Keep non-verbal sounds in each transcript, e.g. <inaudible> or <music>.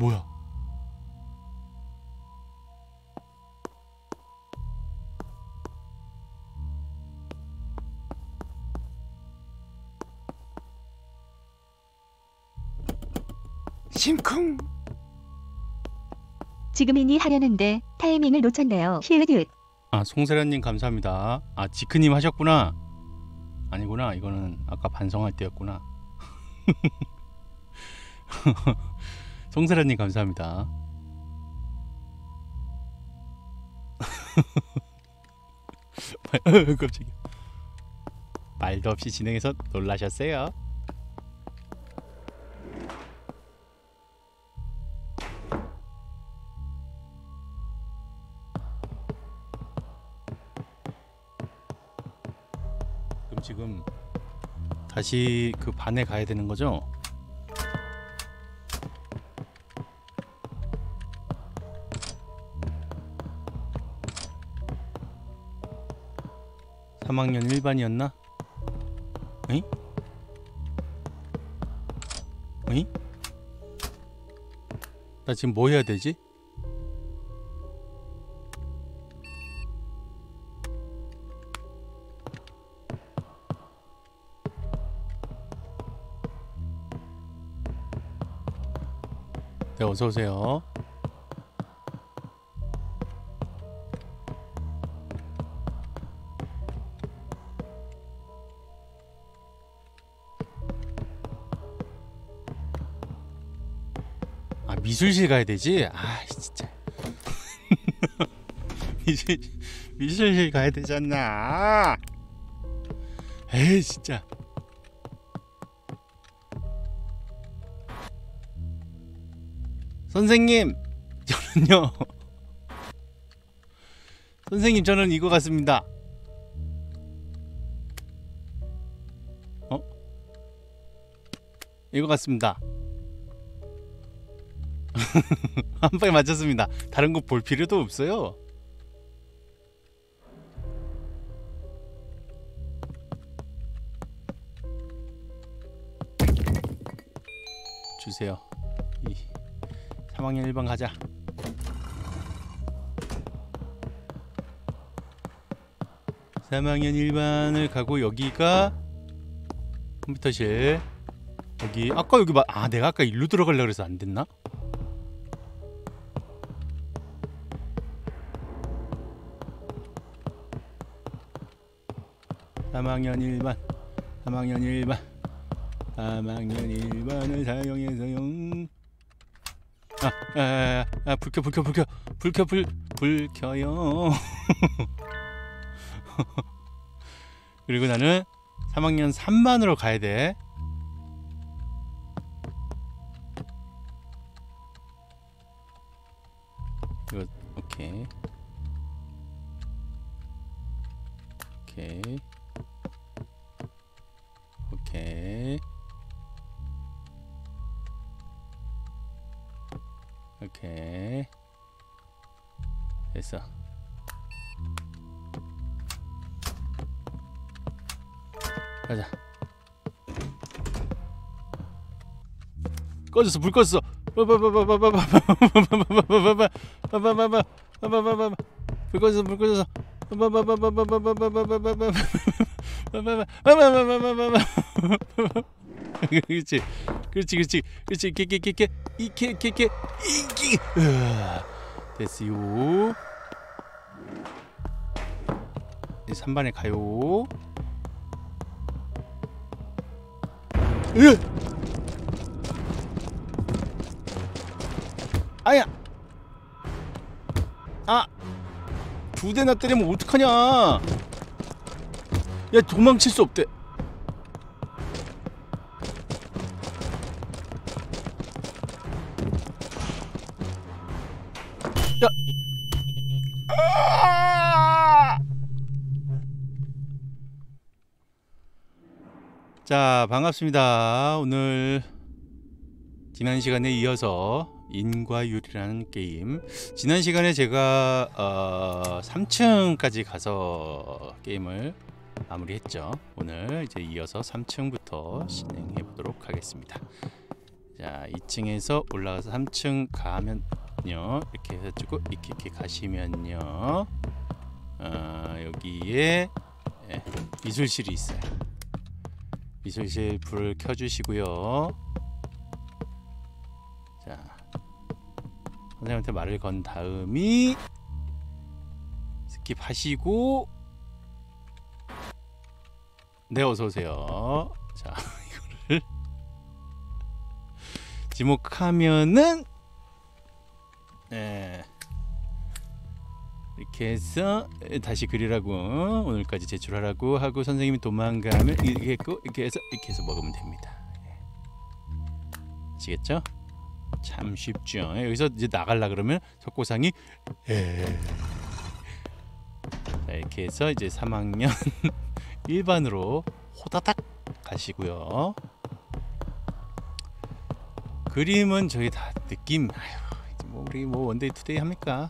뭐야? 심쿵. 지금이니 하려는데 타이밍을 놓쳤네요. 히읗. 아 송세라님 감사합니다. 아 지크님 하셨구나. 아니구나 이거는 아까 반성할 때였구나. <laughs> 송세라님 감사합니다. <laughs> 깜짝이야. 말도 없이 진행해서 놀라셨어요. 그럼 지금 다시 그 반에 가야 되는 거죠? 삼학년 1반이었나? 에이? 나 지금 뭐 해야 되지? 네, 어서 오세요. 미술실 가야 되지? 아, 진짜. <laughs> 미술 미술실 가야 되잖아. 에이, 진짜. 선생님, 저는요. <laughs> 선생님, 저는 이거 같습니다. 어? 이거 같습니다. <laughs> 한 방에 맞췄습니다. 다른 거 볼 필요도 없어요. 주세요. 이 3학년 1번 가자. 삼학년 1반을 가고 여기가 컴퓨터실. 여기 아까 여기 막아 내가 아까 일로 들어가려고 그래서 안 됐나? 삼학년 1반 3학년 1반 3학년 1반을 사용해서요 아, 아, 아, 아, 불 켜, 불 켜, 불 켜, 불 켜, 불, 불 켜요. 그리고 나는 3학년 3반으로 가야 돼. 이거. 오케이. 됐어. 가자. 꺼졌어. 불 꺼졌어. 불 꺼졌어. 불 꺼졌어. 그렇지. 그렇지. 그렇지. 그렇지. 이렇게 이렇게 이렇게 이렇게 이렇게 됐어요. 이제 3반에 가요. 으! 아야. 아. 두 대나 때리면 어떡하냐? 야, 도망칠 수 없대. 자, 반갑습니다. 오늘 지난 시간에 이어서 인과율이라는 게임. 지난 시간에 제가 어, 3층까지 가서 게임을 마무리했죠. 오늘 이제 이어서 3층부터 진행해 보도록 하겠습니다. 자 2층에서 올라가서 3층 가면요 이렇게 해가지고 이렇게 이렇게 가시면요 어, 여기에 예, 미술실이 있어요 미술실 불을 켜주시고요 자 선생님한테 말을 건 다음이 스킵하시고 네 어서 오세요. 자 <laughs> 이거를 지목하면은 네 이렇게 해서 다시 그리라고 오늘까지 제출하라고 하고 선생님이 도망가면 이렇게 했고 이렇게 해서 이렇게 해서 먹으면 됩니다. 예. 아시겠죠? 참 쉽죠. 예, 여기서 이제 나갈라 그러면 석고상이 에. 자 이렇게 해서 이제 3학년 <laughs> 일반으로 호다닥 가시고요. 그림은 저희 다 느낌. 이제 뭐 우리 뭐 one day two day 합니까?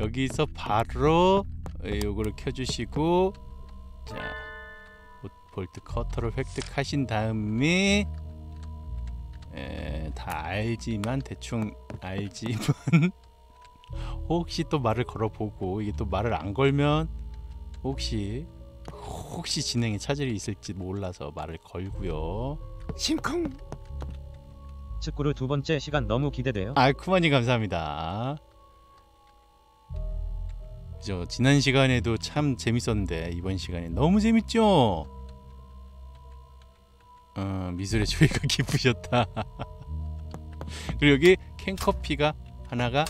여기서 바로 예, 요거를 켜주시고 자 볼트 커터를 획득하신 다음에 에, 다 알지만 대충 알지만 <laughs> 혹시 또 말을 걸어보고 이게 또 말을 안 걸면 혹시 혹시 진행에 차질이 있을지 몰라서 말을 걸고요. 심쿵 축구를 두 번째 시간 너무 기대돼요. 아 쿠마님 감사합니다. 그죠 지난 시간에도 참 재밌었는데 이번 시간에 너무 재밌죠. 어, 미술의 조예가 깊으셨다. <laughs> 그리고 여기 캔커피가 하나가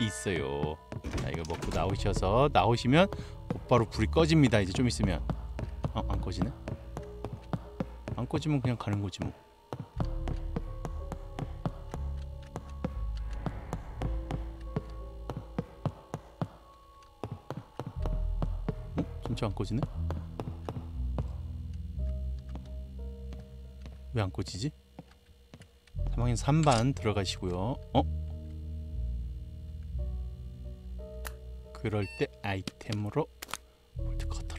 있어요. 자 이거 먹고 나오셔서 나오시면 곧바로 불이 꺼집니다. 이제 좀 있으면 어, 안 꺼지네? 안 꺼지면 그냥 가는 거지 뭐. 진짜 안 꺼지네? 왜 안 꺼지지? 3학년 3반 들어가시고요. 어? 그럴 때 아이템으로 볼트 커터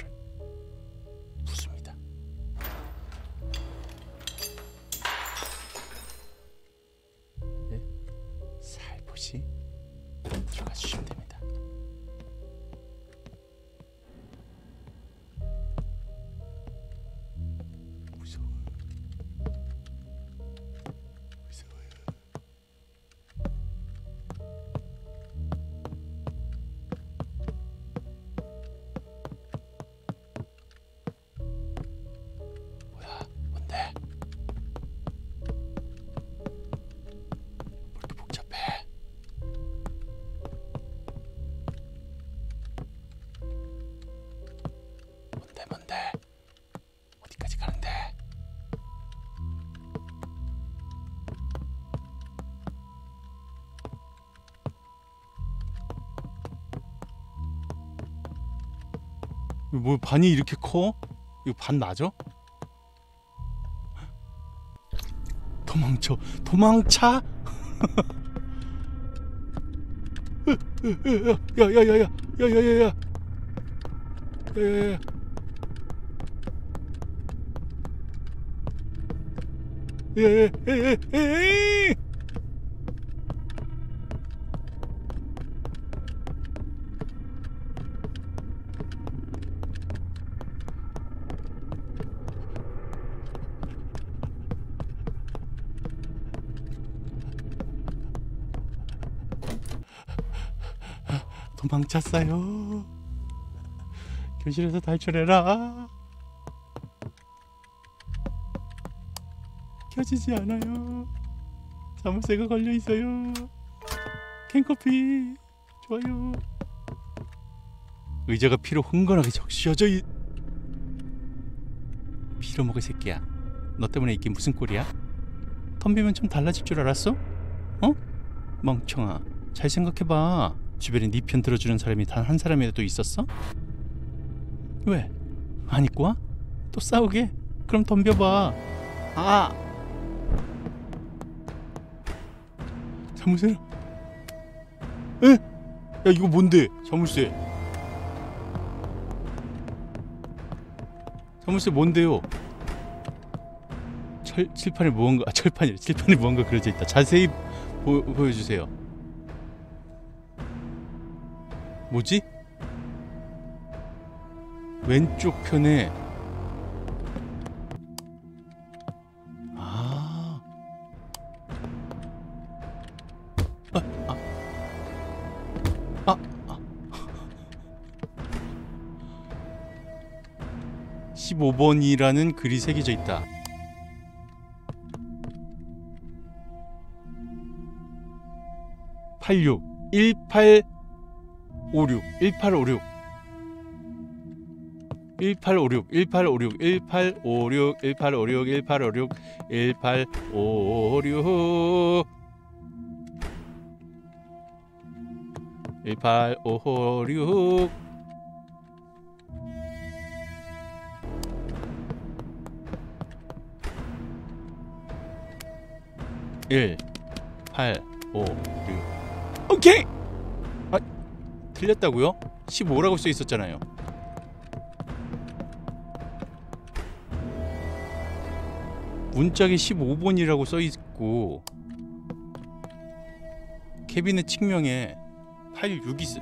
뭐 반이 이렇게 커? 이거 반 맞아? 도망쳐 도망차 야야야야 야야야야 야야 야 야야야야 도 망쳤어요. 교실에서 탈출해라. 켜지지 않아요. 자물쇠가 걸려 있어요. 캔커피 좋아요. 의자가 피로 흥건하게 적셔져 있. 피로 먹을 새끼야. 너 때문에 이게 무슨 꼴이야? 덤비면 좀 달라질 줄 알았어? 어? 멍청아. 잘 생각해봐. 주변에 네 편 들어주는 사람이 단 한 사람이라도 있었어? 왜? 안 입고 와? 또 싸우게? 그럼 덤벼봐. 아! 자물쇠? 에? 야 이거 뭔데? 자물쇠. 자물쇠 뭔데요? 철 칠판에 무언가 아, 철판이 칠판에 무언가 그려져 있다. 자세히 보, 보여주세요. 뭐지? 왼쪽 편에 아. 아, 아. 아, 아. 15번이라는 글이 새겨져 있다. 팔육 일 팔 오육 일팔오육 일팔오육 일팔오육 일팔오육 일팔오육 일팔오육 일팔오육 일팔오육 일, 팔, 오, 육. 오케이. 아, 틀렸다고요? 15라고 써 있었잖아요. 문짝에 15번이라고 써 있고 캐비넷 측명에 86이 쓰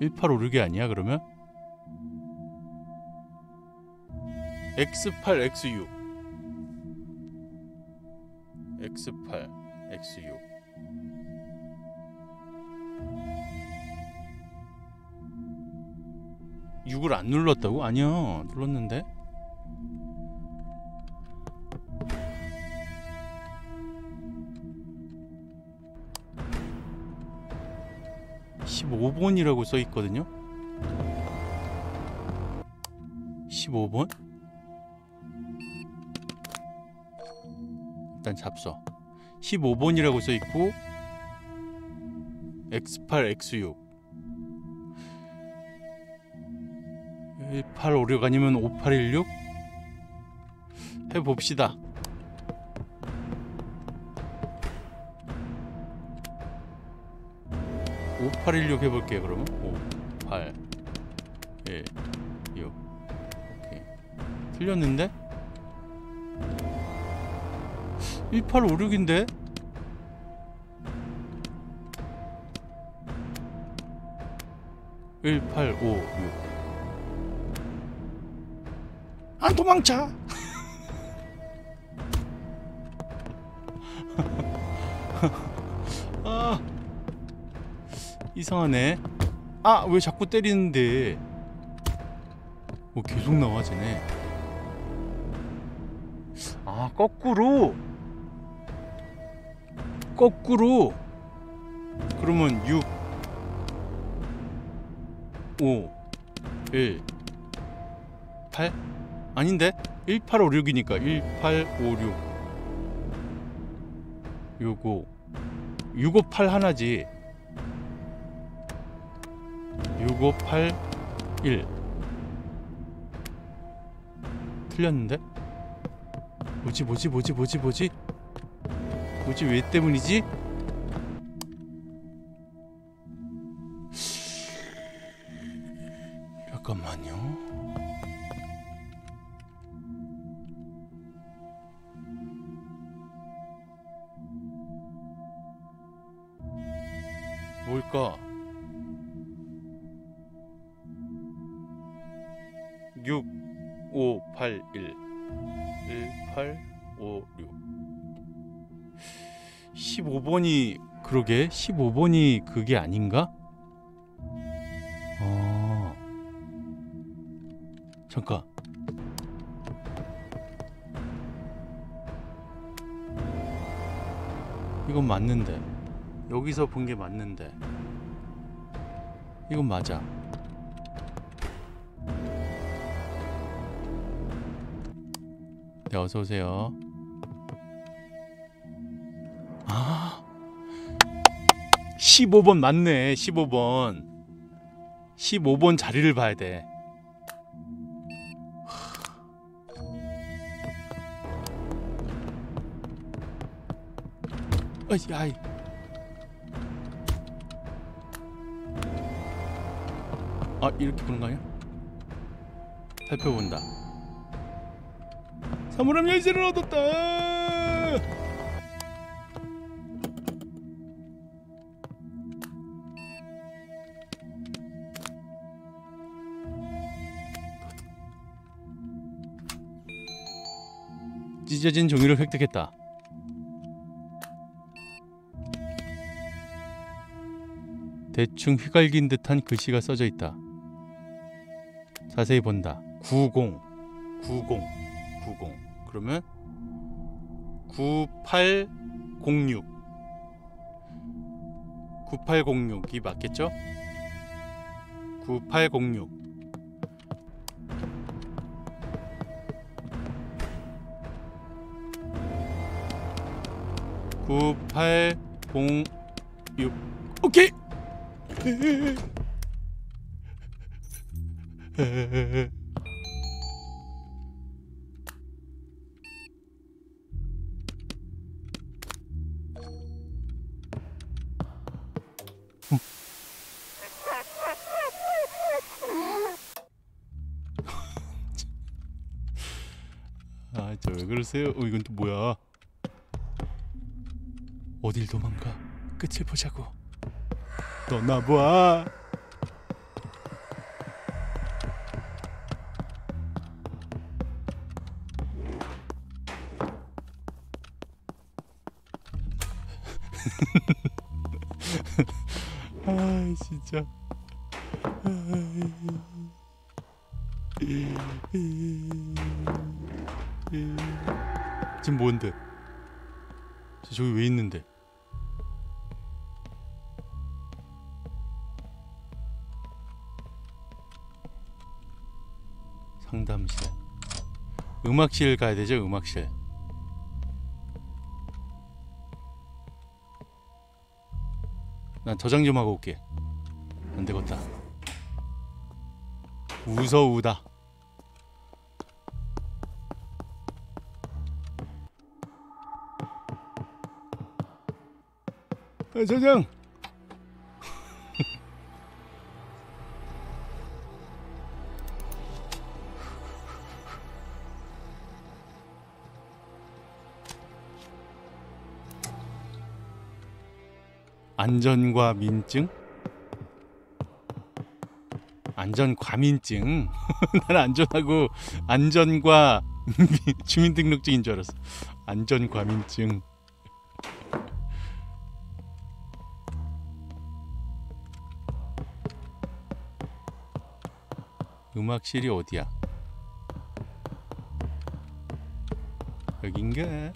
1856이 아니야 그러면? X8, X6 X8, X6 6을 안 눌렀다고? 아니야 눌렀는데. (15번이라고) 써 있거든요. (15번) 일단 잡서. 15번이라고 써 있고 X8, X6 1856 아니면 5816 해봅시다. 5816 해볼게요 그러면 5, 8, 1, 6 오케이 틀렸는데? 1856인데? (1856) 안 도망쳐. <laughs> 아 이상하네. 아 왜 자꾸 때리는데? 뭐 계속 나와 쟤네. 아 거꾸로. 거꾸로. 그러면 6 5 1 8 아닌데? 1856이니까 1856 65 658 하나지 6581 틀렸는데? 뭐지 뭐지 뭐지 뭐지 뭐지 뭐지 왜 때문이지? 15번이 그러게? 15번이 그게 아닌가? 어 잠깐. 이건 맞는데. 여기서 본 게 맞는데. 이건 맞아. 네 어서 오세요 아 15번 맞네 15번 15번 자리를 봐야 돼 어이 아이 아 이렇게 보는 거 아니야? 살펴본다. 사물함 열쇠를 얻었다. 찢어진 종이를 획득했다. 대충 휘갈긴 듯한 글씨가 써져 있다. 자세히 본다. 90 90 90 그러면 9806 9806이 맞겠죠? 9806 9806 오케이 아, 저왜 그러세요? 어, 이건 또 뭐야? 어딜 도망가? 끝을 보자고. 떠나봐. 음악실 가야 되죠, 음악실. 난 저장 좀 하고 올게. 안 되겠다. 우서우다. 아, 저장. 안전과 민증? 안전 과민증? <laughs> 난 안전하고 안전과 미- 주민등록증인 줄 알았어. 안전 과민증. 음악실이 어디야? 여긴가?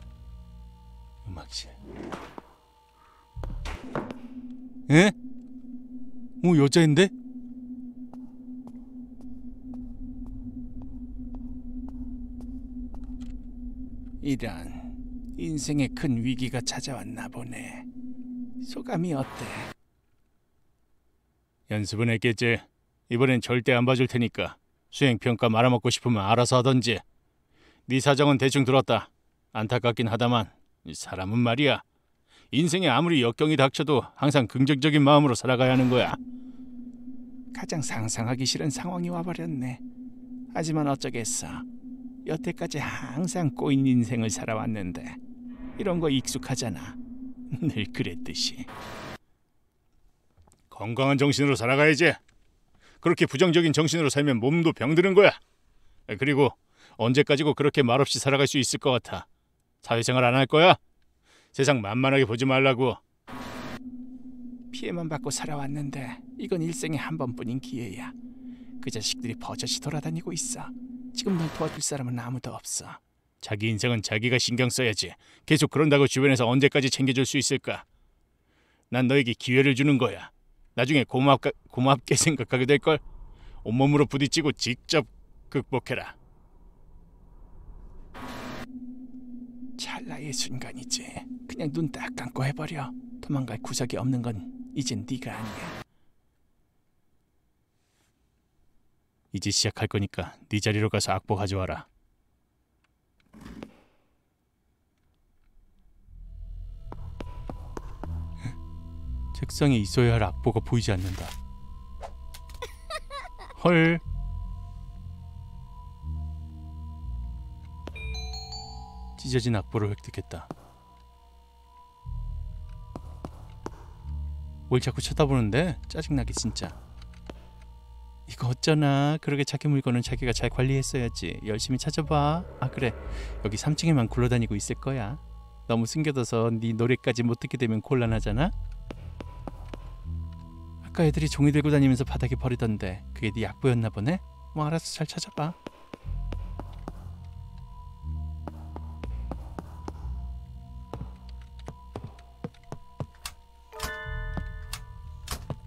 에? 오 여자인데? 이런 인생의 큰 위기가 찾아왔나 보네. 소감이 어때? 연습은 했겠지. 이번엔 절대 안 봐줄 테니까 수행 평가 말아먹고 싶으면 알아서 하던지. 네 사정은 대충 들었다. 안타깝긴 하다만 이 사람은 말이야. 인생에 아무리 역경이 닥쳐도 항상 긍정적인 마음으로 살아가야 하는 거야. 가장 상상하기 싫은 상황이 와버렸네. 하지만 어쩌겠어. 여태까지 항상 꼬인 인생을 살아왔는데 이런 거 익숙하잖아. <laughs> 늘 그랬듯이. 건강한 정신으로 살아가야지. 그렇게 부정적인 정신으로 살면 몸도 병드는 거야. 그리고 언제까지고 그렇게 말없이 살아갈 수 있을 것 같아. 사회생활 안 할 거야? 세상 만만하게 보지 말라고. 피해만 받고 살아왔는데 이건 일생에 한 번뿐인 기회야. 그 자식들이 버젓이 돌아다니고 있어. 지금 널 도와줄 사람은 아무도 없어. 자기 인생은 자기가 신경 써야지. 계속 그런다고 주변에서 언제까지 챙겨줄 수 있을까? 난 너에게 기회를 주는 거야. 나중에 고맙 고맙게 <laughs> 생각하게 될 걸. 온몸으로 부딪히고 직접 극복해라. 찰나의 순간이지. 그냥 눈 딱 감고 해버려. 도망갈 구석이 없는 건 이젠 네가 아니야. 이제 시작할 거니까 네 자리로 가서 악보 가져와라. 책상에 있어야 할 악보가 보이지 않는다. 헐. 찢어진 악보를 획득했다. 뭘 자꾸 쳐다보는데? 짜증나게 진짜. 이거 어쩌나? 그러게 자기 물건은 자기가 잘 관리했어야지. 열심히 찾아봐. 아 그래. 여기 3층에만 굴러다니고 있을 거야. 너무 숨겨둬서 네 노래까지 못 듣게 되면 곤란하잖아? 아까 애들이 종이 들고 다니면서 바닥에 버리던데 그게 네 약보였나 보네? 뭐 알아서 잘 찾아봐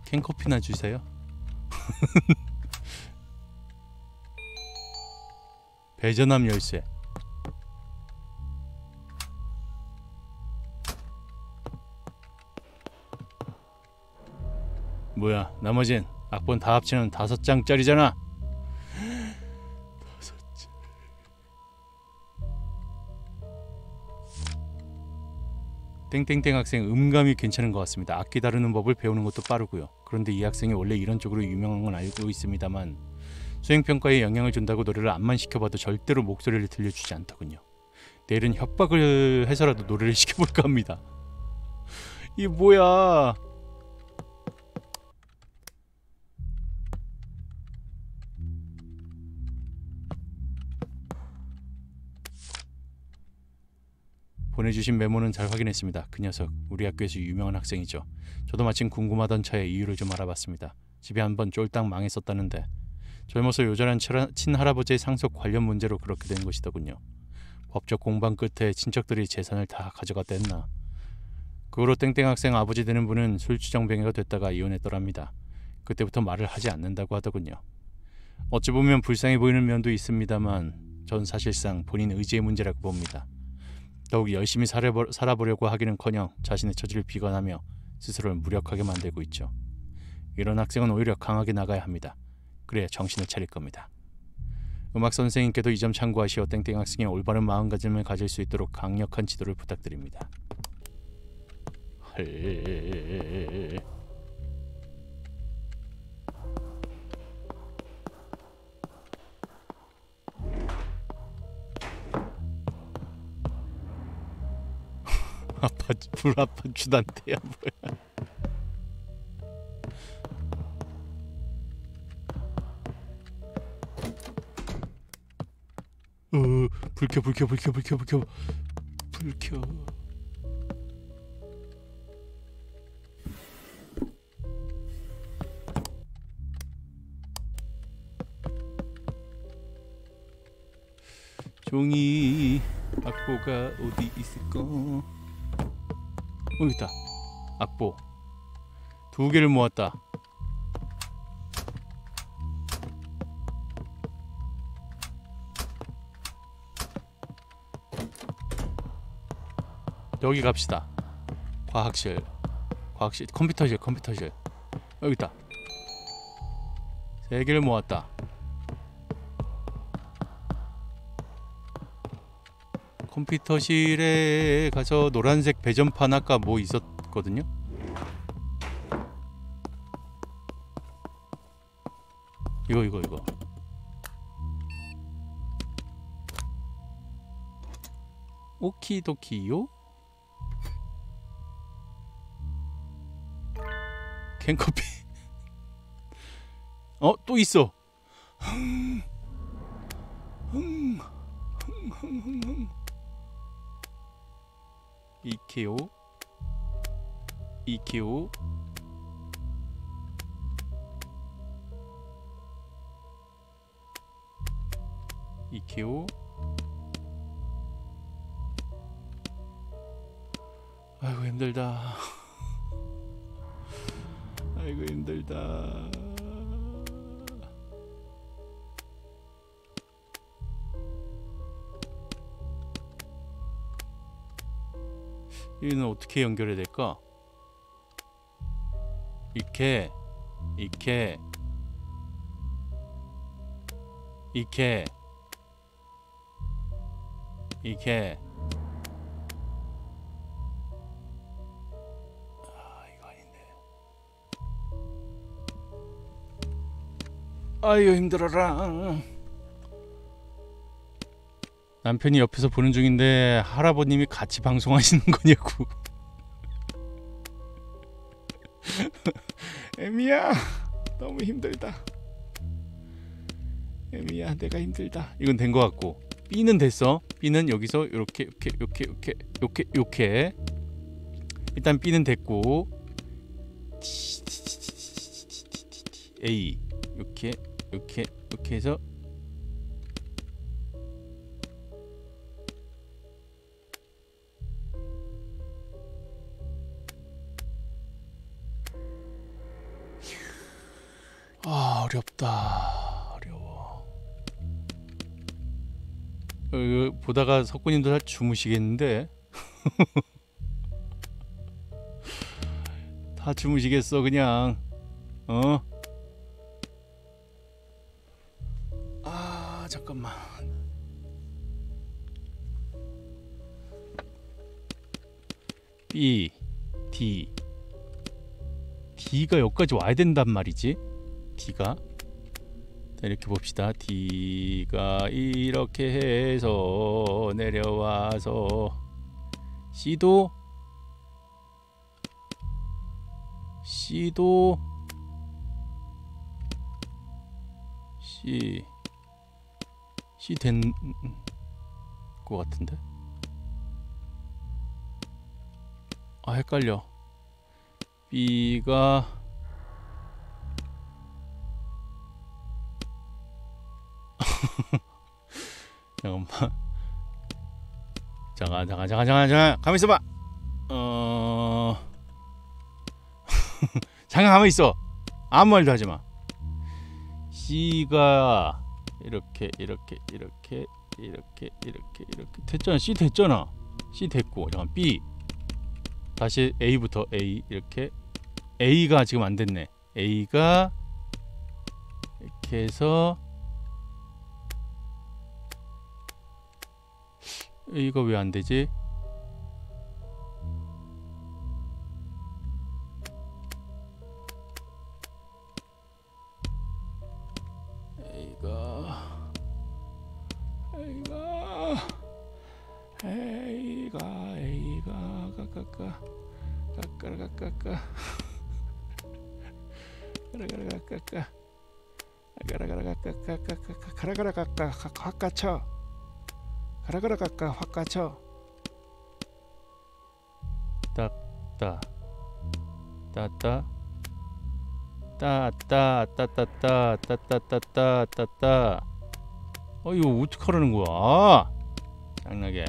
캔커피나 주세요. <laughs> 배전함 열쇠. 뭐야 나머진 악본 다 합치면 다섯 장짜리잖아. 다섯 장 땡땡땡 학생 음감이 괜찮은 것 같습니다. 악기 다루는 법을 배우는 것도 빠르고요 그런데 이 학생이 원래 이런 쪽으로 유명한 건 알고 있습니다만 수행평가에 영향을 준다고 노래를 안만 시켜봐도 절대로 목소리를 들려주지 않더군요. 내일은 협박을 해서라도 노래를 <laughs> 시켜볼까 합니다. 이 뭐야? 보내주신 메모는 잘 확인했습니다. 그 녀석 우리 학교에서 유명한 학생이죠. 저도 마침 궁금하던 차에 이유를 좀 알아봤습니다. 집에 한번 쫄딱 망했었다는데 젊어서 요절한 친- 친할아버지의 상속 관련 문제로 그렇게 된 것이더군요. 법적 공방 끝에 친척들이 재산을 다 가져갔댔나. 그 후로 땡땡 학생 아버지 되는 분은 술주정뱅이가 됐다가 이혼했더랍니다. 그때부터 말을 하지 않는다고 하더군요. 어찌 보면 불쌍해 보이는 면도 있습니다만 전 사실상 본인 의지의 문제라고 봅니다. 더욱 열심히 살아보, 살아보려고 하기는커녕 자신의 처지를 비관하며 스스로를 무력하게 만들고 있죠. 이런 학생은 오히려 강하게 나가야 합니다. 그래야 정신을 차릴 겁니다. 음악 선생님께도 이 점 참고하시어 땡땡 학생의 올바른 마음가짐을 가질 수 있도록 강력한 지도를 부탁드립니다. 헐... 아파 불 아파 주단태야 뭐야? 어, 불켜 불켜 불켜 불켜 불켜 불켜. 종이 악보가 어디 있을까? 어 있다. 악보 두 개를 모았다. 여기 갑시다. 과학실, 과학실, 컴퓨터실, 컴퓨터실. 여기 있다. 세 개를 모았다. 컴퓨터실에 가서 노란색 배전판 아까 뭐 있었거든요. 이거 이거 이거. 오키도키요? 캔커피. <laughs> 어, 또 있어. <laughs> 이케오. 이케오. 이케오. 아이고 힘들다. <laughs> 아이고 힘들다. 이는 어떻게 연결해야 될까? 이렇게 이렇게 이렇게 이렇게 아 이거 아닌데. 아유 힘들어라 남편이 옆에서 보는 중인데 할아버님이 같이 방송하시는 거냐고. 에미야 너무 힘들다. 에미야 내가 힘들다. 이건 된 거 같고 B는 됐어. B는 여기서 이렇게 이렇게 이렇게 이렇게 이렇게 이렇게 일단 B는 됐고 A 이렇게 이렇게 이렇게 해서 어렵다. 어려워. 어, 보다가 석구님도 다 주무시겠는데? <laughs> 다 주무시겠어 그냥. 어? 아 잠깐만. B D. D가 여기까지 와야 된단 말이지 D가? 자, 이렇게 봅시다. D가 이렇게 해서 내려와서 C도? C도? C. C 된 것 같은데? 아 헷갈려. B가 잠깐만. 잠깐 잠깐 잠깐 잠깐 잠깐. 가만 있어봐. 어. <laughs> 잠깐 가만 있어. 아무 말도 하지 마. C가 이렇게 이렇게 이렇게 이렇게 이렇게 이렇게 됐잖아. C 됐잖아. C 됐고. 잠깐 B. 다시 A부터 A. 이렇게. A가 지금 안 됐네. A가 이렇게 해서 이거 왜 안 되지? A가 A가 A가 A가 까까까 까까라까까까 가라가라까까 가라가라까까까까 가라가라까까 확 갇혀 가라가라까까 확 갇혀 따따 따따 따따 따따따 따따따따 따따 어 이거 어떡하라는 거야 장나게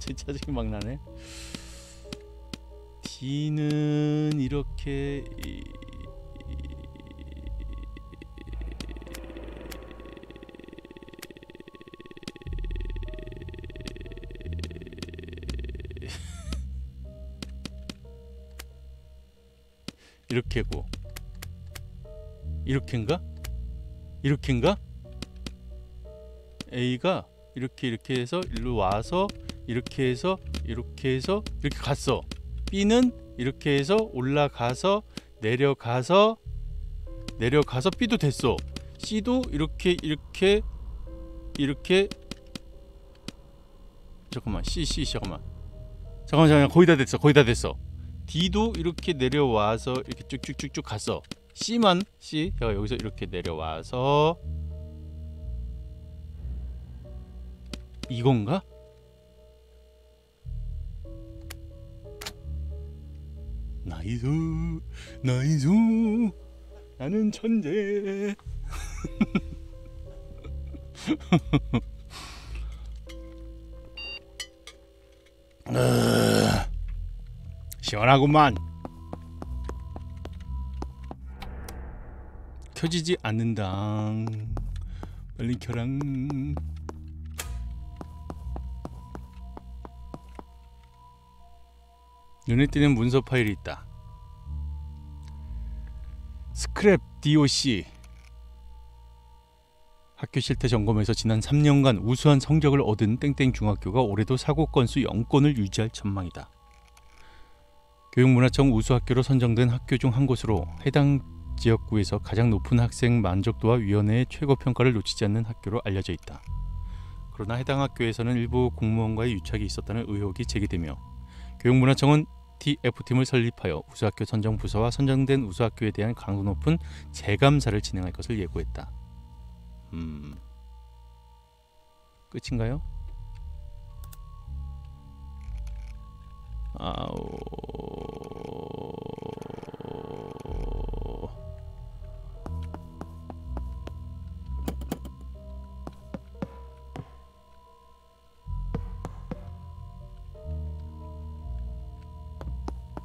제 짜증이 막 나네 D는 이렇게 이- 이렇게고 이렇게인가? 이렇게인가? A가 이렇게 이렇게 해서 일로 와서 이렇게 해서 이렇게 해서 이렇게 갔어. B는 이렇게 해서 올라가서 내려가서 내려가서 B도 됐어. C도 이렇게 이렇게 이렇게 잠깐만 C C 잠깐만 잠깐만 잠깐만 거의 다 됐어 거의 다 됐어. D도 이렇게 내려와서 이렇게 쭉쭉쭉쭉 갔어. C만 C 여기서 이렇게 내려와서 이건가? nice nice 나는 천재 으, <laughs> 시원하구만 켜지지 않는다 빨리 켜랑 눈에 띄는 문서 파일이 있다. 스크랩 DOC 학교 실태 점검에서 지난 3년간 우수한 성적을 얻은 땡땡 중학교가 올해도 사고 건수 0건을 유지할 전망이다. 교육문화청 우수학교로 선정된 학교 중 한 곳으로 해당 지역구에서 가장 높은 학생 만족도와 위원회의 최고 평가를 놓치지 않는 학교로 알려져 있다. 그러나 해당 학교에서는 일부 공무원과의 유착이 있었다는 의혹이 제기되며 교육문화청은 TF팀을 설립하여 우수학교 선정 부서와 선정된 우수학교에 대한 강도 높은 재감사를 진행할 것을 예고했다. 음. 끝인가요? 아오.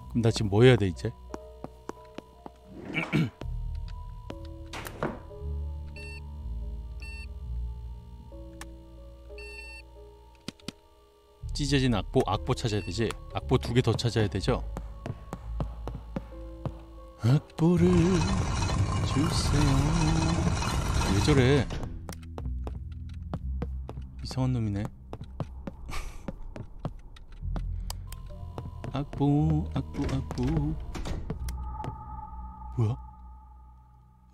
그럼 나 지금 뭐 해야 돼 이제? 찢어진 악보 악보 찾아야 되지? 악보 두 개 더 찾아야 되죠? 악보를 주세요. 왜 저래? 이상한 놈이네. <laughs> 악보 악보 악보. 뭐야?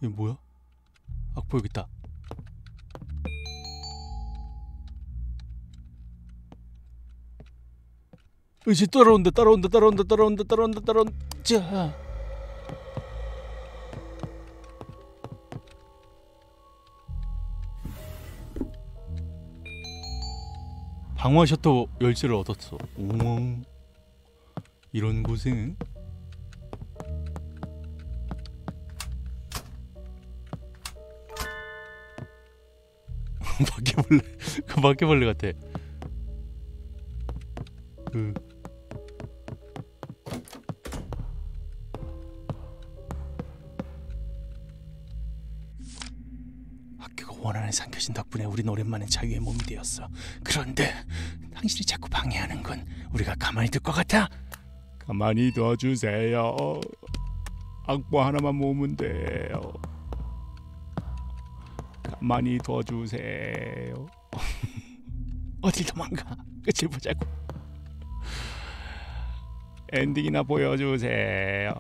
이게 뭐야? 악보 여기 있다 이제 따라온다 따라온다 따라온다 따라온다 따라온다 따라온다 자. 방화 셔터 열쇠를 얻었어. 옹 이런 고생 바퀴벌레 <laughs> 그 바퀴벌레 같아 오랜만에 자유의 몸이 되었어. 그런데 당신이 자꾸 방해하는 건 우리가 가만히 둘 것 같아? 가만히 둬주세요. 악보 하나만 모으면 돼요. 가만히 둬주세요. <laughs> 어딜 도망가? 끝을 보자고. 엔딩이나 보여주세요.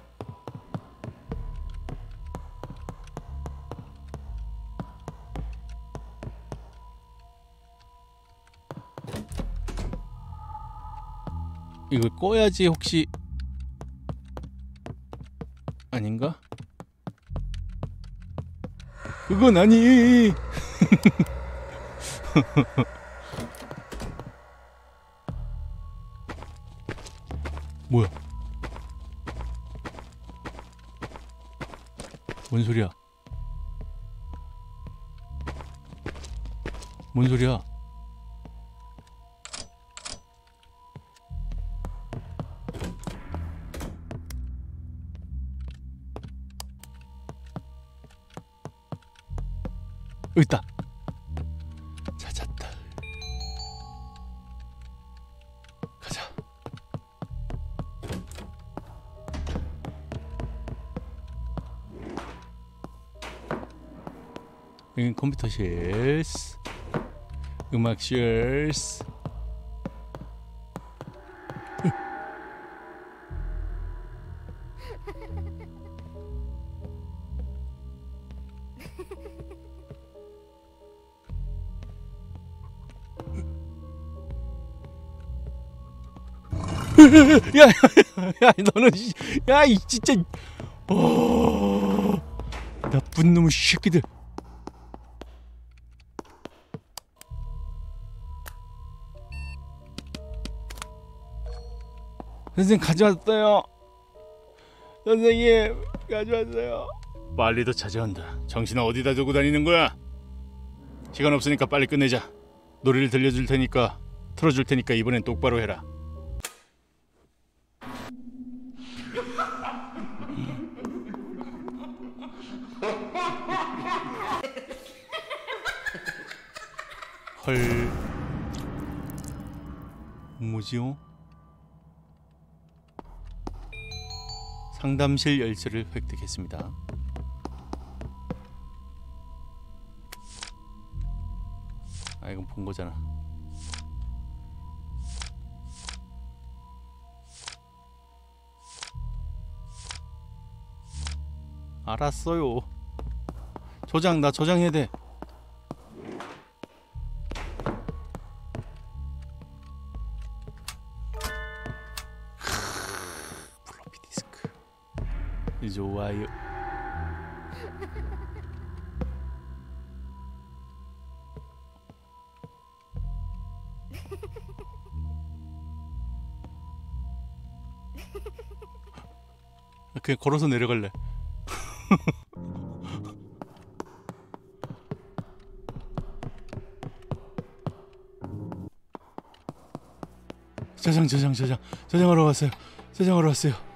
이걸 꺼야지 혹시 아닌가? 그건 아니. <laughs> 뭐야? 뭔 소리야? 뭔 소리야? 있다. 찾았다. 가자. 여긴 컴퓨터실, 음악실. <laughs> 야, 야, 야, 너는 씨, 야, 이 진짜, 어, 나쁜 놈의 새끼들. 선생님 가져왔어요. 선생님 가져왔어요. 빨리도 찾아온다. 정신은 어디다 두고 다니는 거야? 시간 없으니까 빨리 끝내자. 노래를 들려줄 테니까 틀어줄 테니까 이번엔 똑바로 해라. 헐 뭐지요? 상담실 열쇠를 획득했습니다. 아 이건 본 거잖아. 알았어요. 저장 나 저장해야 돼. 그냥 걸어서 내려갈래. 저장 저장 저장 저장하러 왔어요. 저장하러 왔어요.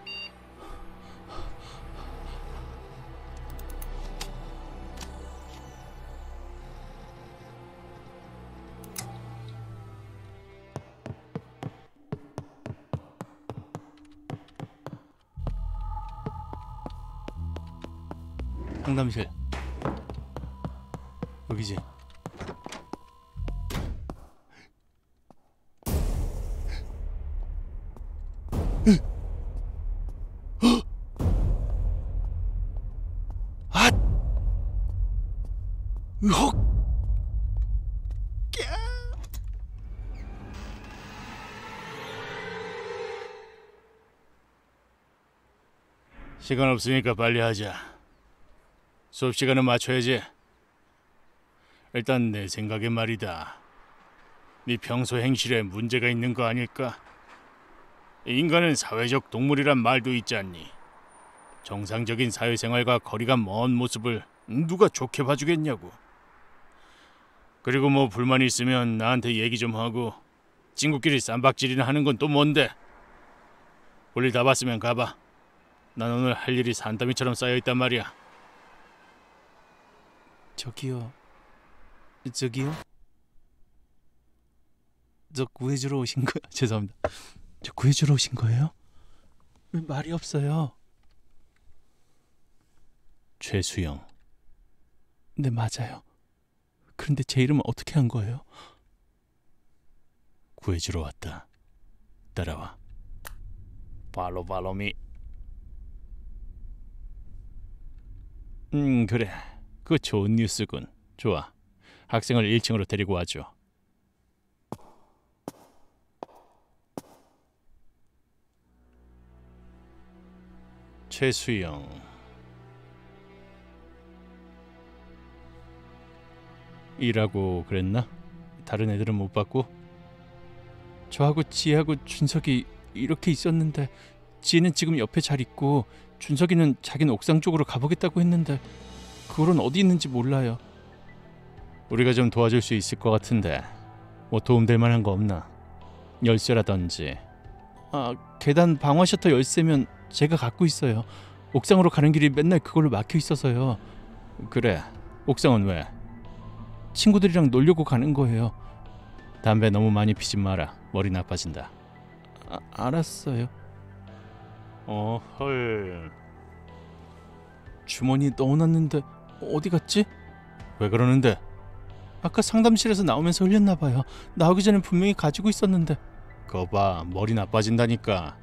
시간 없으니까 빨리 하자. 수업 시간은 맞춰야지. 일단 내 생각엔 말이다. 네 평소 행실에 문제가 있는 거 아닐까? 인간은 사회적 동물이란 말도 있지 않니? 정상적인 사회생활과 거리가 먼 모습을 누가 좋게 봐주겠냐고. 그리고 뭐 불만 있으면 나한테 얘기 좀 하고 친구끼리 쌈박질이나 하는 건 또 뭔데? 볼일 다 봤으면 가봐. 난 오늘 할 일이 산더미처럼 쌓여 있단 말이야. 저기요. 저기요. 저 구해주러 오신 거 <laughs> 죄송합니다. 저 구해주러 오신 거예요? 왜 말이 없어요? 최수영. 네 맞아요. 그런데 제 이름은 어떻게 한 거예요? 구해주러 왔다. 따라와. 팔로 팔로미. 음 그래. 그 좋은 뉴스군. 좋아. 학생을 1층으로 데리고 와줘. 최수영. 일하고 그랬나? 다른 애들은 못 봤고? 저하고 지하고 준석이 이렇게 있었는데 지는 지금 옆에 잘 있고 준석이는 자기는 옥상 쪽으로 가보겠다고 했는데 그걸은 어디 있는지 몰라요. 우리가 좀 도와줄 수 있을 것 같은데 뭐 도움될 만한 거 없나? 열쇠라든지. 아 계단 방화 셔터 열쇠면 제가 갖고 있어요. 옥상으로 가는 길이 맨날 그걸로 막혀 있어서요. 그래. 옥상은 왜? 친구들이랑 놀려고 가는 거예요. 담배 너무 많이 피지 마라. 머리 나빠진다. 아, 알았어요. 어, 헐. 주머니 넣어놨는데 어디 갔지? 왜 그러는데? 아까 상담실에서 나오면서 흘렸나 봐요. 나오기 전에 분명히 가지고 있었는데. 거봐, 머리 나빠진다니까.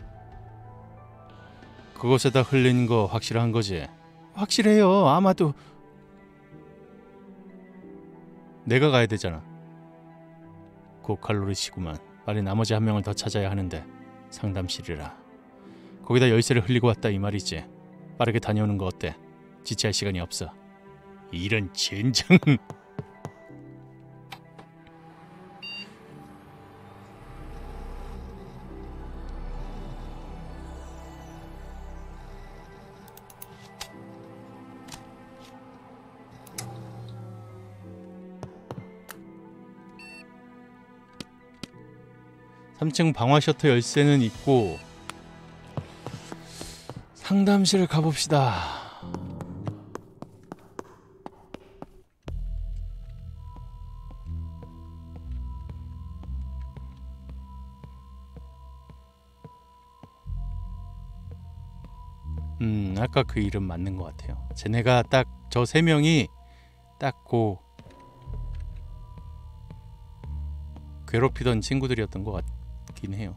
그곳에다 흘린 거 확실한 거지? 확실해요. 아마도 내가 가야 되잖아. 고칼로리시구만. 빨리 나머지 한 명을 더 찾아야 하는데 상담실이라. 거기다 열쇠를 흘리고 왔다 이 말이지. 빠르게 다녀오는 거 어때? 지체할 시간이 없어. 이런 젠장. 삼층 방화 셔터 열쇠는 있고 상담실을 가봅시다. 음, 아까 그 이름 맞는 것 같아요. 쟤네가 딱 저 세 명이 딱고 괴롭히던 친구들이었던 것 같긴 해요.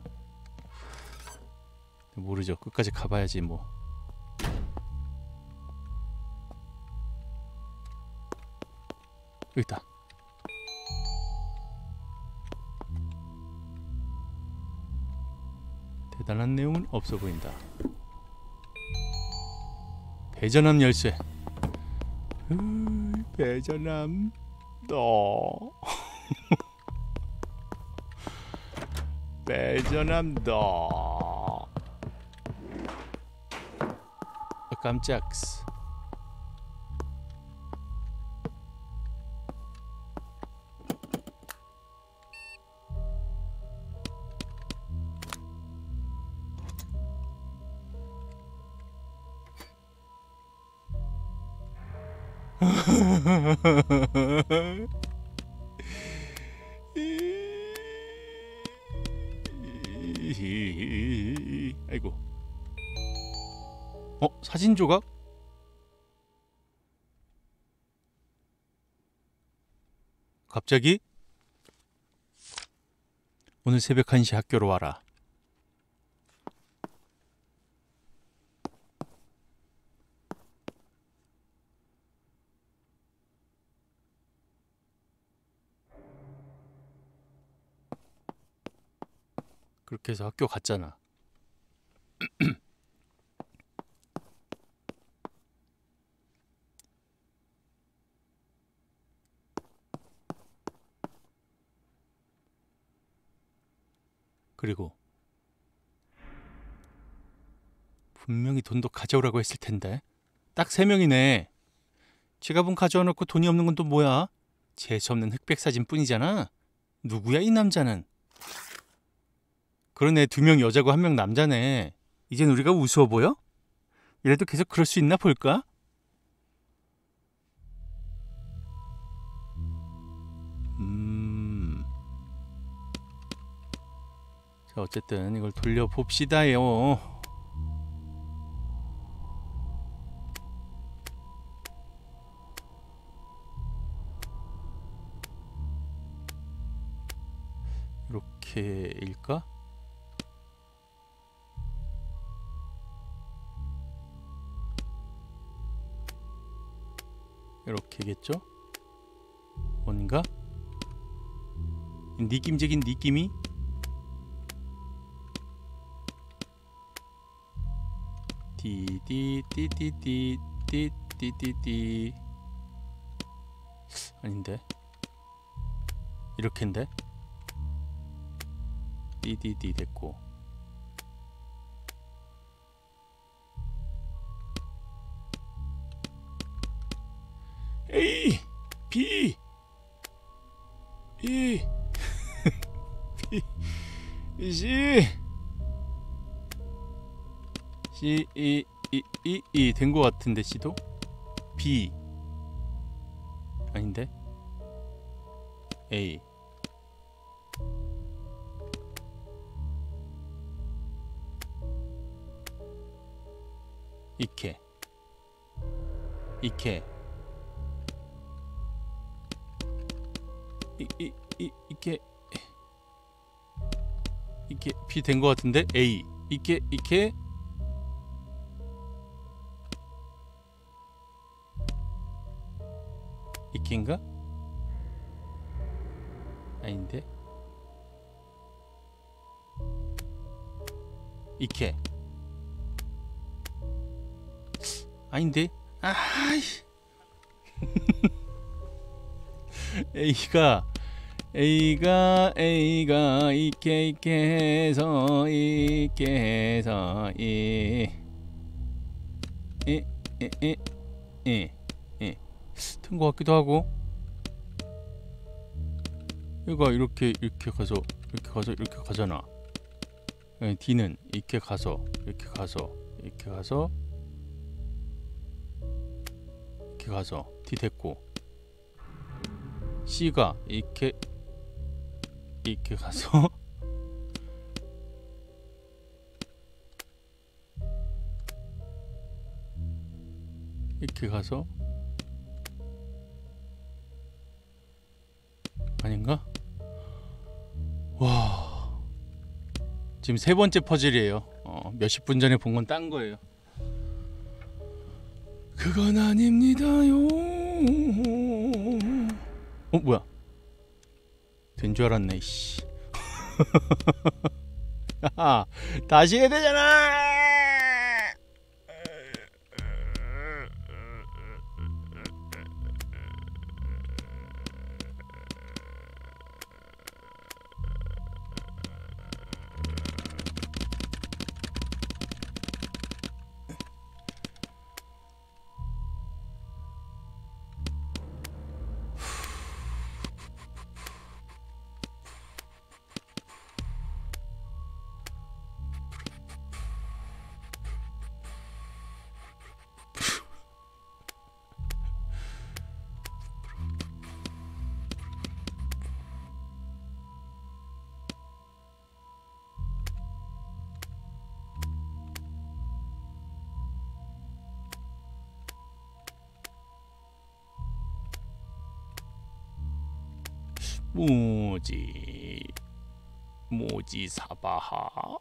모르죠. 끝까지 가봐야지 뭐. 여기 있다. 대단한 내용은 없어 보인다. 배전함 열쇠. 으, 배전함 너. <laughs> 배전함 너. 아, 깜짝 <laughs> 아이고. 어 사진 조각? 갑자기? 오늘 새벽 1시 학교로 와라. 그렇게 해서 학교 갔잖아. <clears throat> 그리고 분명히 돈도 가져오라고 했을 텐데 딱 세 명이네. 지갑은 가져와 놓고 돈이 없는 건 또 뭐야? 재수 없는 흑백 사진 뿐이잖아. 누구야 이 남자는? 그러네 두 명 여자고 한 명 남자네. 이젠 우리가 우스워 보여? 이래도 계속 그럴 수 있나 볼까? 음. 자 어쨌든 이걸 돌려 봅시다요. 이렇게일까? 이렇게겠죠? 뭔가? 느낌적인 느낌이? 디디디디디디디디디 아닌데? 이렇게인데? 디디디 됐고 C E E E E 된것 같은데 C도? B. 아닌데? A. 이케. 이케. 이, 이, 이, 이게 이게 B 된것 같은데? A. 이게 이게 이게인가? 아닌데? 이게 아닌데? 아이. <laughs> A가 A가 A가 이케 이케 해서 이케 해서 이이이이 이이된것 같기도 하고. 얘가 이렇게 이렇게 가서 이렇게 가서 이렇게 가잖아. 예, D는 이렇게 가서 이렇게 가서 이렇게 가서 이렇게 가서 D 됐고. C가 이렇게 이렇게 가서 <laughs> 이렇게 가서 아닌가? 와 지금 세 번째 퍼즐이에요. 어, 몇십 분 전에 본 건 딴 거예요. 그건 아닙니다요. 어 뭐야? 된 줄 알았네. 씨. 야, <laughs> 다시 해야 되잖아. 사바하.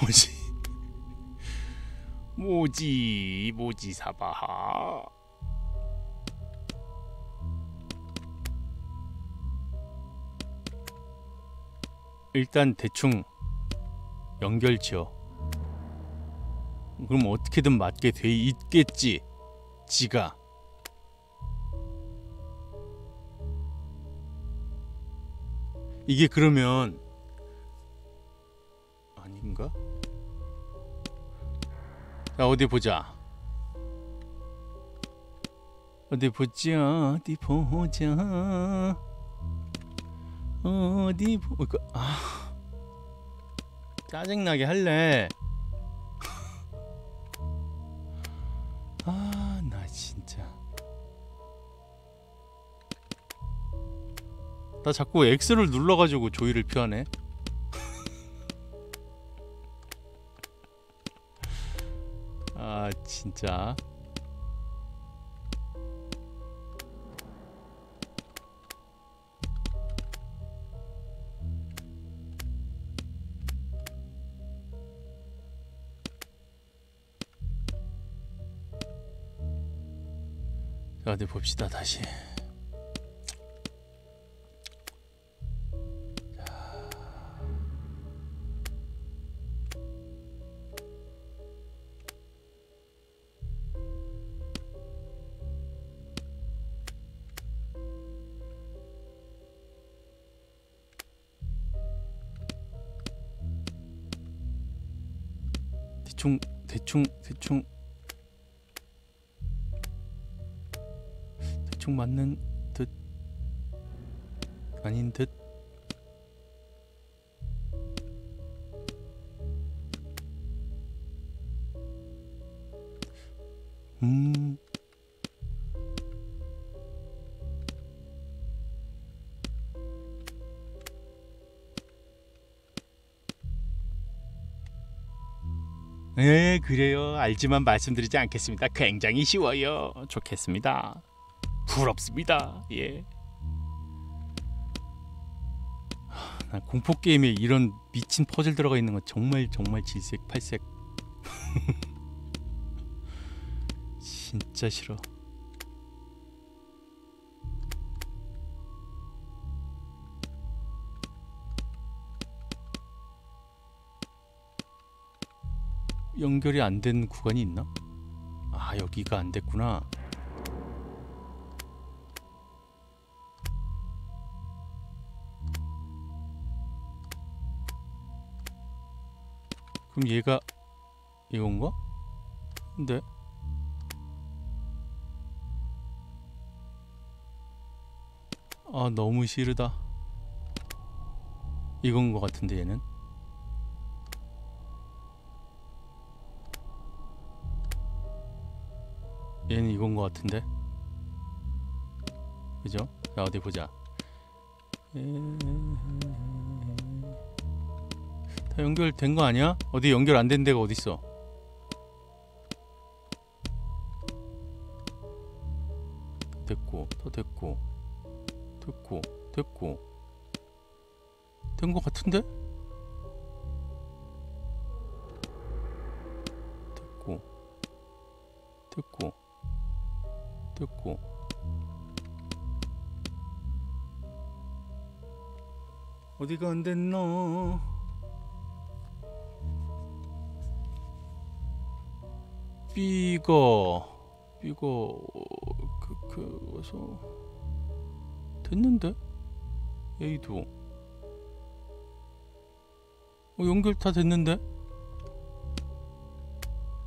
모지? 모지? 모지 사바하? 일단 대충 연결 지어. 그럼 어떻게든 맞게 돼 있겠지 지가 이게 그러면 아닌가? 자 어디 보자. 어디 보자. 어디 보자. 어디 보. 그, 아 짜증나게 할래. 나 자꾸 X를 눌러가지고 조이를 표하네. 아 진짜. 자 어디 봅시다 다시. 네, 그래요. 알지만 말씀드리지 않겠습니다. 굉장히 쉬워요. 좋겠습니다. 부럽습니다. 예. 하, 난 공포 게임에 이런 미친 퍼즐 들어가 있는 건 정말 정말 질색 팔색. <laughs> 진짜 싫어. 연결이 안 된 구간이 있나? 아 여기가 안 됐구나. 그럼 얘가 이건가? 근데 아 너무 싫다. 이건 것 같은데 얘는. 이건 것 같은데 그죠? 자 어디 보자 다 연결된 거 아니야? 어디 연결 안 된 데가 어딨어 됐고 더 됐고 됐고 됐고 된 거 같은데? 뜯고. 어디가 안 됐나 B가 B가 그그 와서. 됐는데? A도. 어 연결 다 됐는데?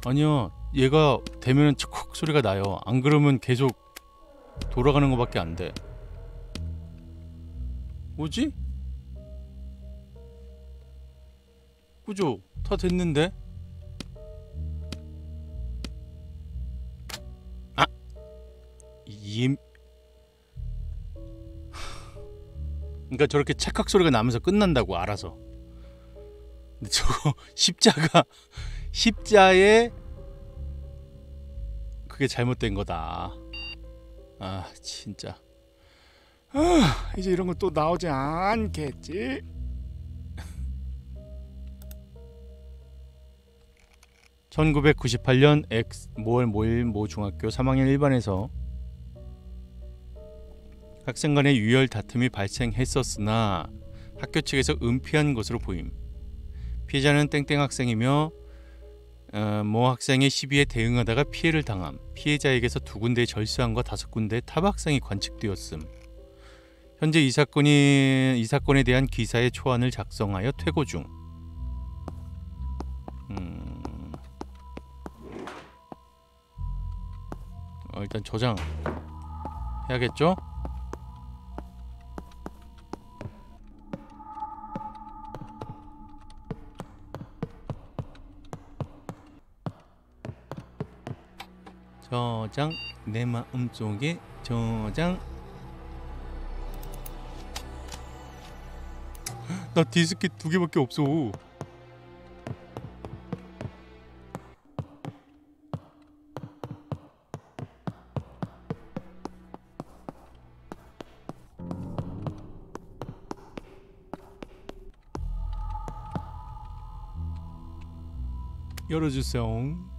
아니야. 얘가 되면은 척 소리가 나요 안 그러면 계속 돌아가는 것밖에 안돼 뭐지? 그죠? 다 됐는데? 아! 임... 그러니까 저렇게 찰칵 소리가 나면서 끝난다고 알아서 근데 저거 <laughs> 십자가 십자에 그게 잘못된 거다 아 진짜 아, 이제 이런 거 또 나오지 않겠지? (1998년) X 모월 모일 모 중학교 3학년 1반에서 학생 간의 유혈 다툼이 발생했었으나 학교 측에서 은폐한 것으로 보임. 피해자는 땡땡 학생이며 어, 모 학생의 시비에 대응하다가 피해를 당함. 피해자에게서 두 군데의 절수함과 다섯 군데의 타박상이 관측되었음. 현재 이 사건이 이 사건에 대한 기사의 초안을 작성하여 퇴고 중. 음. 어, 일단 저장 해야겠죠? 저장 내 마음속에 저장. 나 디스켓 두 개밖에 없어. 열어주세요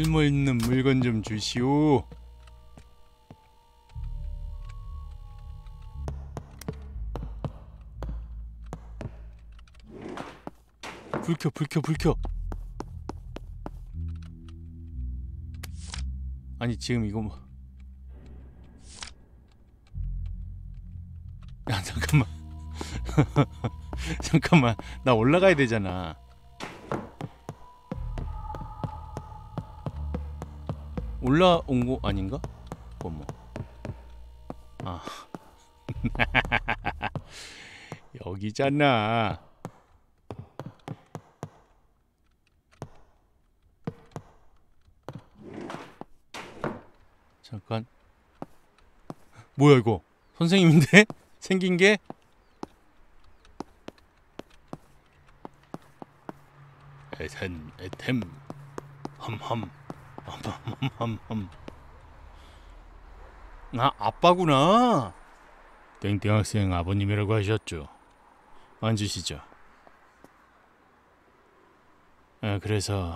쓸모있는 물건 좀 주시오. 불 켜, 불 켜, 불 켜. 아니 지금 이거 뭐? 야 잠깐만, <laughs> 잠깐만, 나 올라가야 되잖아. 올라온 거 아닌가? 어머. 아. <laughs> 여기잖아. 잠깐. 뭐야 이거? 선생님인데? <laughs> 생긴 게? 에텐 에템 험험 아 아빠구나. 땡땡 학생 아버님이라고 하셨죠. 앉으시죠. 아, 그래서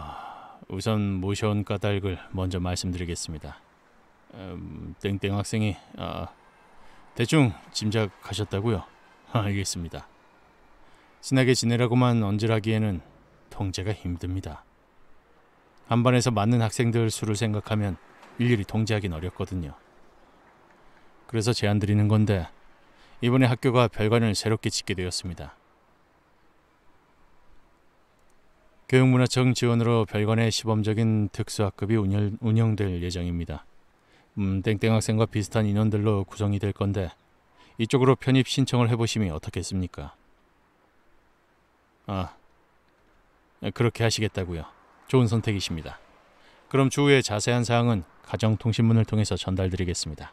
우선 모셔온 까닭을 먼저 말씀드리겠습니다. 음, 땡땡 학생이 아, 대충 짐작하셨다고요? 알겠습니다. 친하게 지내라고만 언질하기에는 통제가 힘듭니다 한 반에서 맞는 학생들 수를 생각하면 일일이 통제하긴 어렵거든요. 그래서 제안 드리는 건데 이번에 학교가 별관을 새롭게 짓게 되었습니다. 교육문화청 지원으로 별관의 시범적인 특수학급이 운영, 운영될 예정입니다. 음, 땡땡 학생과 비슷한 인원들로 구성이 될 건데 이쪽으로 편입 신청을 해보시면 어떻겠습니까? 아, 그렇게 하시겠다고요. 좋은 선택이십니다. 그럼 추후에 자세한 사항은 가정통신문을 통해서 전달드리겠습니다.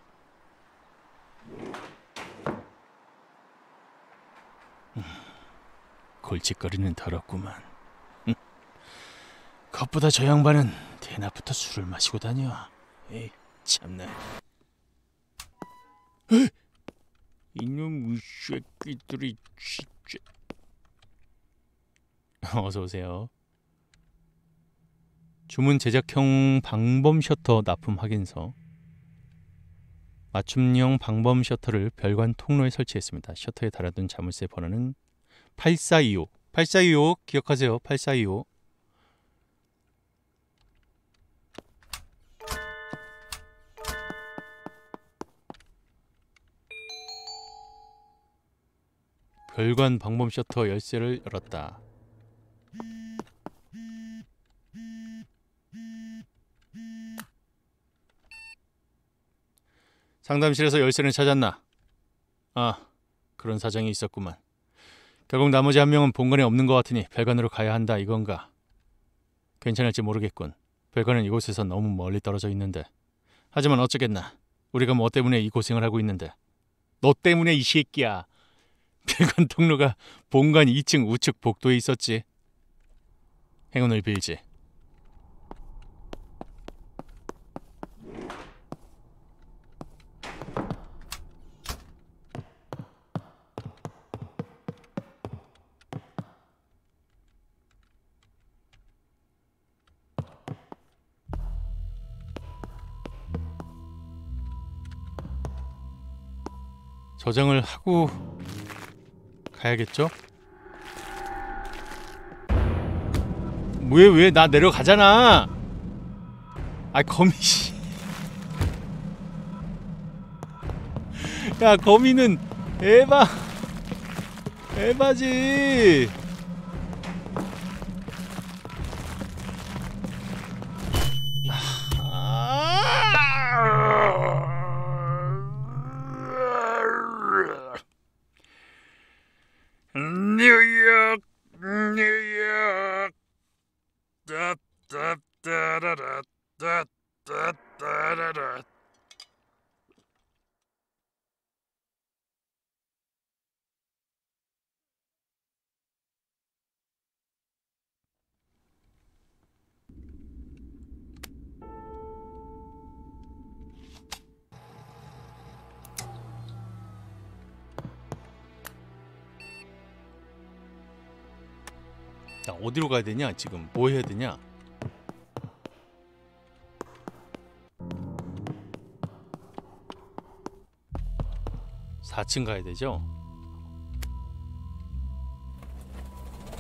음, 골칫거리는 더럽구만. 음, 겉보다 저 양반은 대낮부터 술을 마시고 다녀. 에이, 참나. 에이, 이놈 이 새끼들이 진짜. <laughs> 어서 오세요. 주문 제작형 방범 셔터 납품 확인서. 맞춤형 방범 셔터를 별관 통로에 설치했습니다. 셔터에 달아둔 자물쇠 번호는 8425. 8425 기억하세요. 8425. 별관 방범 셔터 열쇠를 열었다. 상담실에서 열쇠를 찾았나? 아, 그런 사정이 있었구만. 결국 나머지 한 명은 본관에 없는 것 같으니 별관으로 가야 한다 이건가? 괜찮을지 모르겠군. 별관은 이곳에서 너무 멀리 떨어져 있는데. 하지만 어쩌겠나. 우리가 뭐 때문에 이 고생을 하고 있는데. 너 때문에 이 새끼야. <laughs> 별관 통로가 본관 2층 우측 복도에 있었지. 행운을 빌지. 저장을 하고 가야겠죠? 왜 왜 나 내려가잖아. 아 거미 씨. 야 거미는 에바 에바지. 가야 되냐 지금 뭐 해야 되냐 사층 가야 되죠?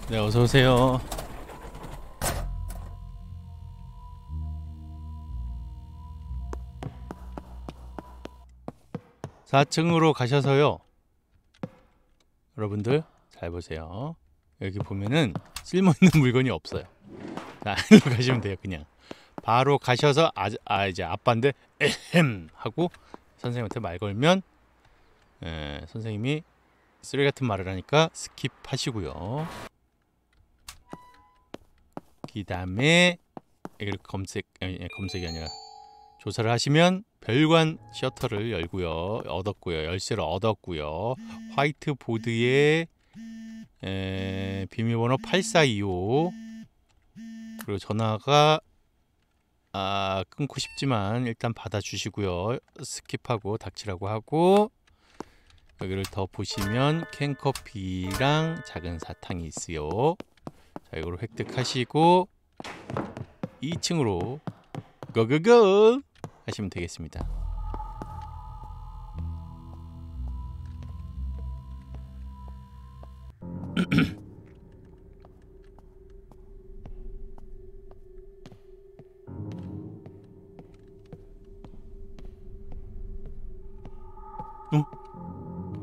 네 어서 오세요. 사층으로 가셔서요. 여러분들 잘 보세요. 여기 보면은 쓸모있는 물건이 없어요. <laughs> 자, 일로 가시면 돼요, 그냥. 바로 가셔서 아, 아 이제 아빠인데 에헴 하고 선생님한테 말 걸면 에, 선생님이 쓰레기 같은 말을 하니까 스킵하시고요. 그 다음에 이걸 검색 아니, 검색이 아니라 조사를 하시면 별관 셔터를 열고요. 얻었고요. 열쇠를 얻었고요. 화이트 보드에 에, 비밀번호 8425 그리고 전화가 아, 끊고 싶지만 일단 받아주시고요. skip하고 닥치라고 하고 여기를 더 보시면 캔커피랑 작은 사탕이 있어요. 자, 이거를 획득하시고 2층으로 go go go 하시면 되겠습니다.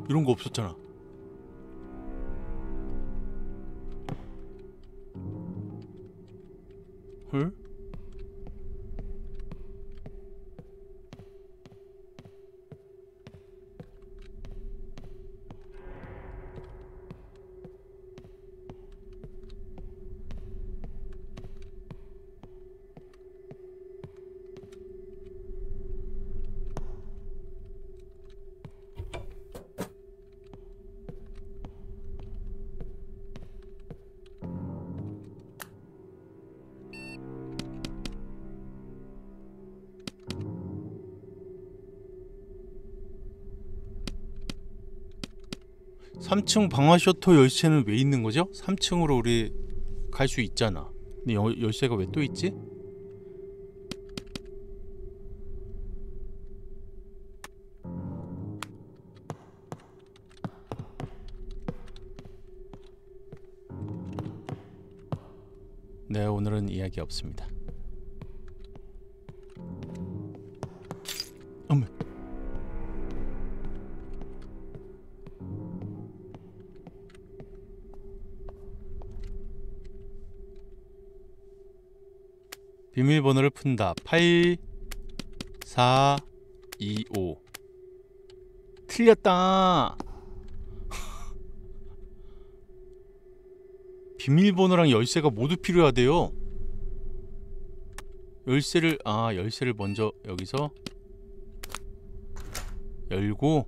이런 거 없었잖아. 헐? 삼층 방화 셔터 열쇠는 왜 있는 거죠? 3층으로 우리 갈 수 있잖아. 근데 여, 열쇠가 왜 또 있지? 네, 오늘은 이야기 없습니다. 비밀번호를 푼다. 8 4 2 5 틀렸다. <laughs> 비밀번호랑 열쇠가 모두 필요하대요. 열쇠를 아 열쇠를 먼저 여기서 열고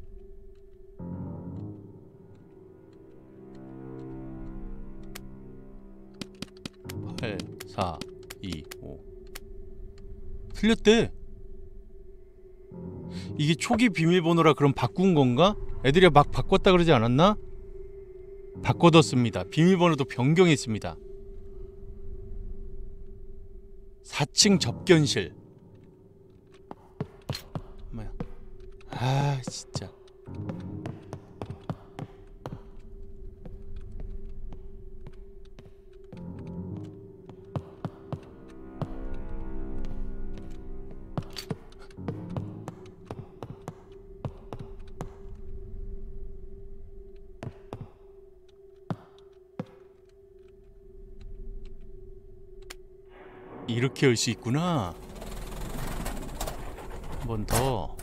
팔, 사, 이, 오. 틀렸대. 이게 초기 비밀번호라 그럼 바꾼 건가? 애들이 막 바꿨다 그러지 않았나? 바꿔뒀습니다. 비밀번호도 변경했습니다. 4층 접견실. 뭐야? 아 진짜. 이렇게 열 수 있구나. 한 번 더.